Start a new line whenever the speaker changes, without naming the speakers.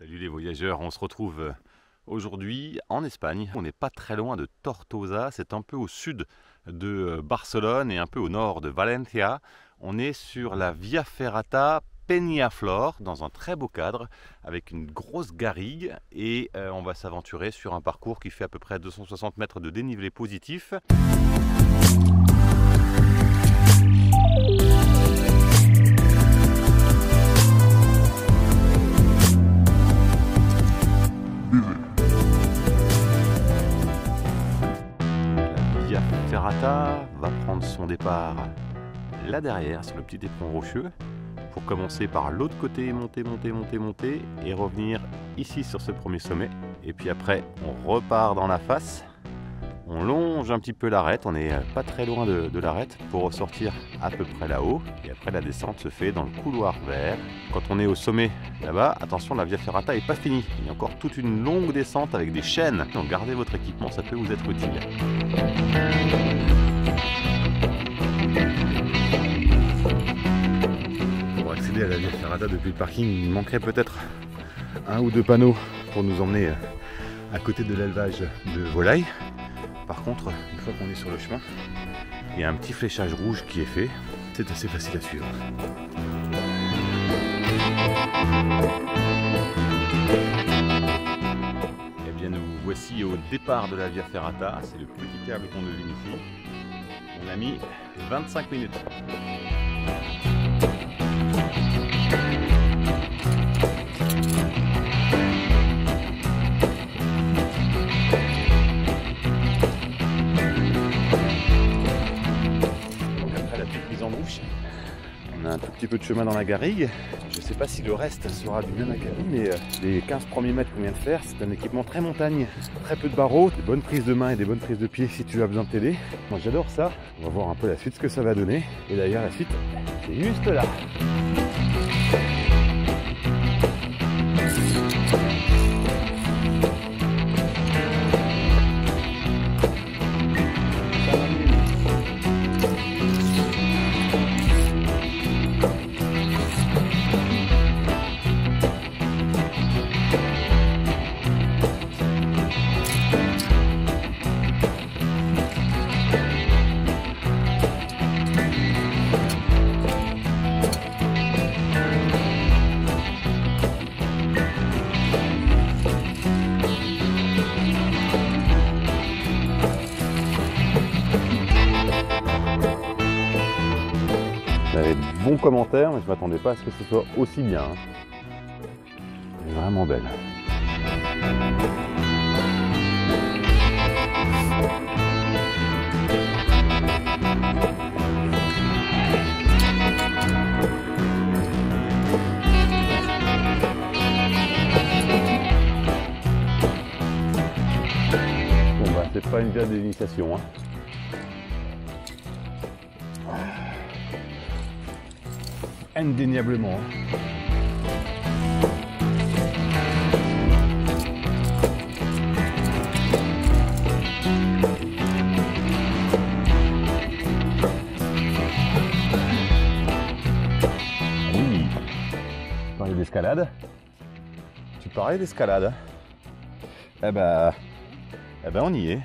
Salut les voyageurs, on se retrouve euh, aujourd'hui en Espagne. On n'est pas très loin de Tortosa, c'est un peu au sud de euh, Barcelone et un peu au nord de Valencia. On est sur la Via Ferrata Peñaflor dans un très beau cadre avec une grosse garrigue et euh, on va s'aventurer sur un parcours qui fait à peu près 260 mètres de dénivelé positif. Va prendre son départ là derrière sur le petit éperon rocheux pour commencer par l'autre côté, monter, monter, monter, monter et revenir ici sur ce premier sommet. Et puis après, on repart dans la face. On longe un petit peu l'arête, on n'est pas très loin de, de l'arête pour ressortir à peu près là-haut. Et après, la descente se fait dans le couloir vert. Quand on est au sommet là-bas, attention, la Via Ferrata n'est pas finie. Il y a encore toute une longue descente avec des chaînes. Donc gardez votre équipement, ça peut vous être utile. Pour accéder à la Via Ferrata depuis le parking, il manquerait peut-être un ou deux panneaux pour nous emmener euh, à côté de l'élevage de volailles. Par contre, une fois qu'on est sur le chemin, il y a un petit fléchage rouge qui est fait. C'est assez facile à suivre. Eh bien, nous voici au départ de la Via Ferrata. C'est le petit câble qu'on devine ici. On a mis 25 minutes. On a un tout petit peu de chemin dans la garrigue. Je ne sais pas si le reste sera du même acabit, mais euh, les 15 premiers mètres qu'on vient de faire, c'est un équipement très montagne. Très peu de barreaux, des bonnes prises de main et des bonnes prises de pied si tu as besoin de t'aider. Moi j'adore ça. On va voir un peu la suite, ce que ça va donner. Et d'ailleurs la suite, c'est juste là. J'avais de bons commentaires, mais je m'attendais pas à ce que ce soit aussi bien. hein. Elle est vraiment belle. Bon bah c'est pas une via d'initiation. Hein. Indéniablement. Oui. Tu parlais d'escalade Tu parlais d'escalade Eh ben, eh ben on y est.